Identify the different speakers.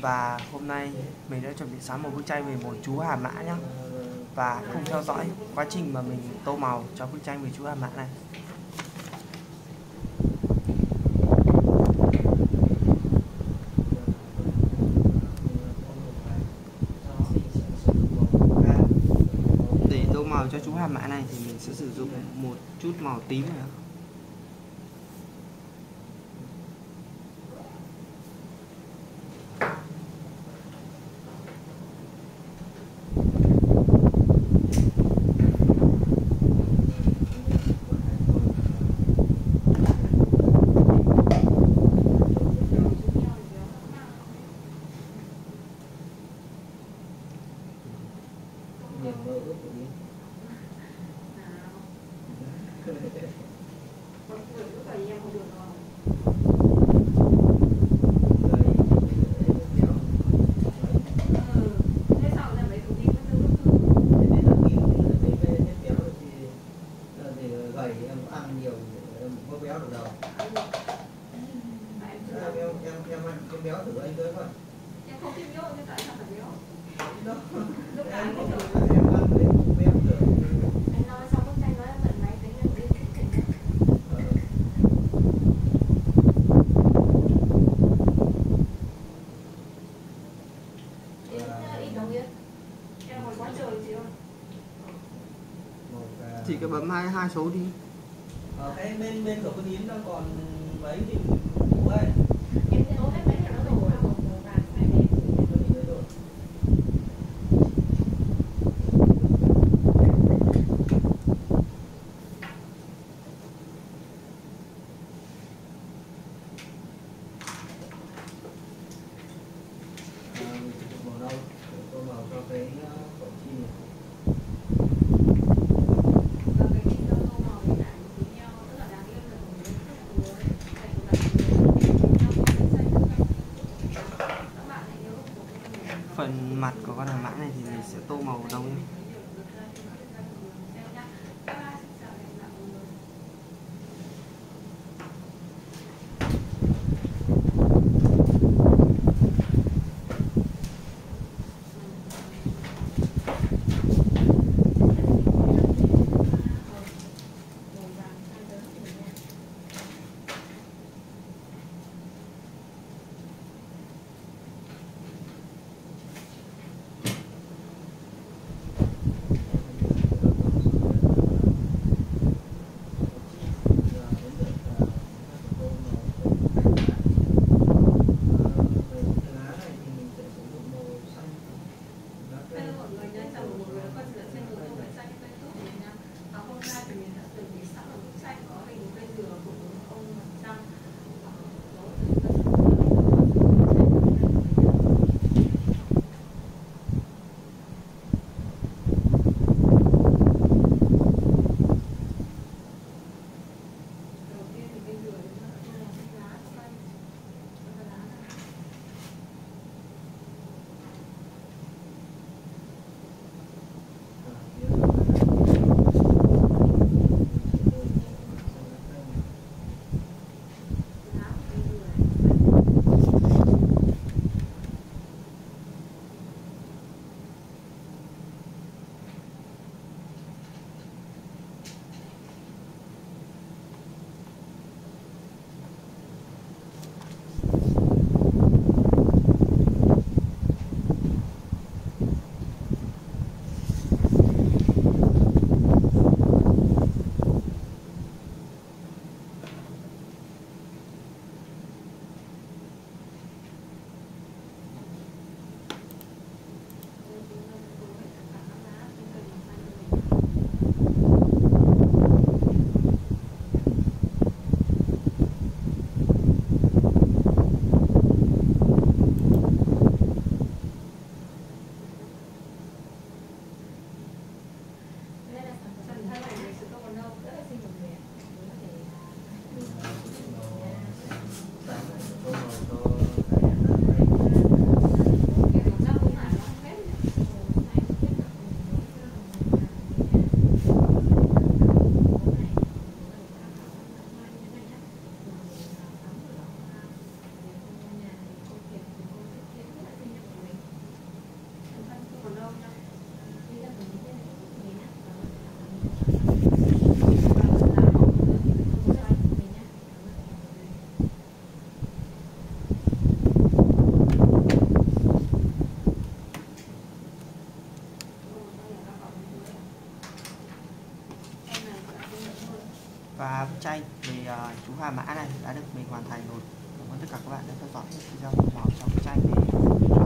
Speaker 1: Và hôm nay mình đã chuẩn bị sẵn một bức tranh về một chú Hà Mã nhé Và cùng theo dõi quá trình mà mình tô màu cho bức tranh về chú Hà Mã này. Để tô màu cho chú Hà Mã này thì mình sẽ sử dụng một chút màu tím này
Speaker 2: niềm mơ ước của mình em em em em béo thử anh tới coi em không em ăn đấy béo chỉ
Speaker 1: Chị bấm hai hai số đi.
Speaker 2: Ở cái bên bên của con yến nó còn mấy thì đủ ấy màu nâu tô màu cho cái cổng chim này
Speaker 1: Phần mặt của con Hà Mã này thì mình sẽ tô màu nâu nhé. và bức tranh về uh, chú hà mã này đã được mình hoàn thành rồi. Cảm ơn tất cả các bạn đã theo dõi. Video màu trong bức tranh về